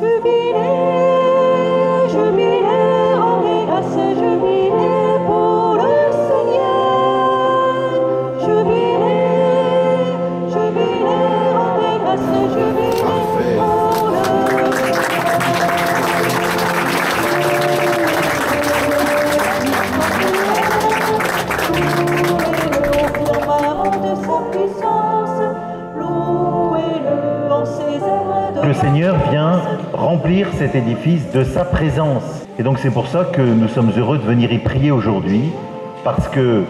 Je vis Le Seigneur vient remplir cet édifice de sa présence. Et donc c'est pour ça que nous sommes heureux de venir y prier aujourd'hui, parce que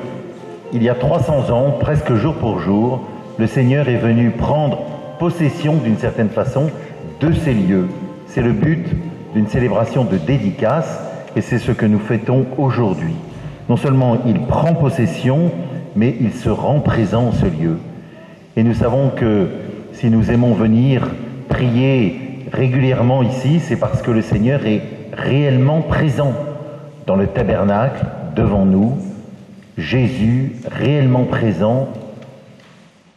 il y a 300 ans, presque jour pour jour, le Seigneur est venu prendre possession d'une certaine façon de ces lieux. C'est le but d'une célébration de dédicace et c'est ce que nous fêtons aujourd'hui. Non seulement il prend possession, mais il se rend présent en ce lieu. Et nous savons que si nous aimons venir prier régulièrement ici, c'est parce que le Seigneur est réellement présent dans le tabernacle devant nous. Jésus, réellement présent,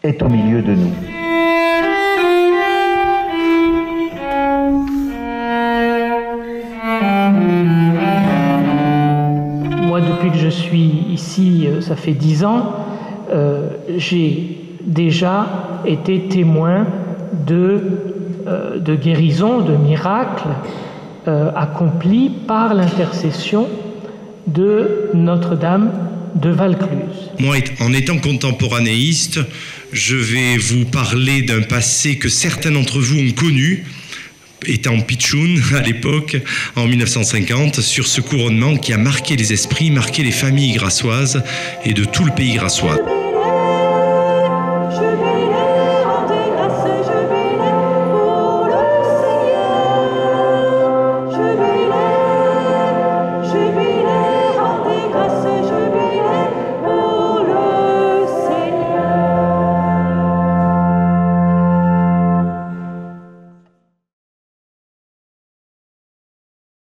est au milieu de nous. Moi, depuis que je suis ici, euh, ça fait dix ans, euh, j'ai déjà été témoin de, euh, de guérisons, de miracles euh, accomplis par l'intercession de Notre-Dame de Valcluse. Moi, en étant contemporanéiste, je vais vous parler d'un passé que certains d'entre vous ont connu, étant pitchoun à l'époque, en 1950, sur ce couronnement qui a marqué les esprits, marqué les familles grassoises et de tout le pays grassois.